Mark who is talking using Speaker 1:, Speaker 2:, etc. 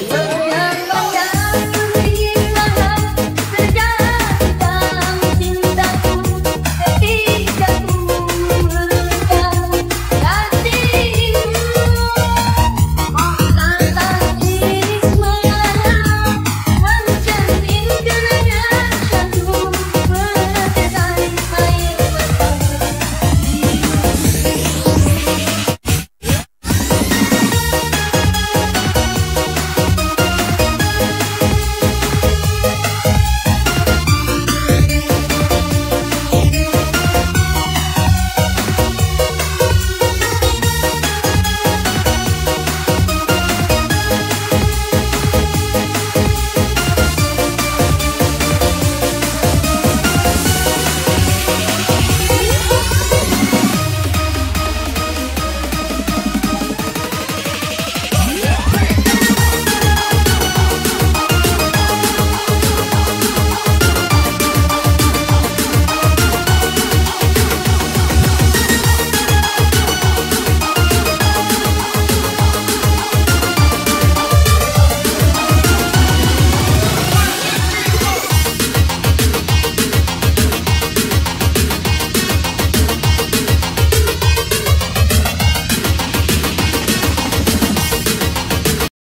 Speaker 1: Yeah.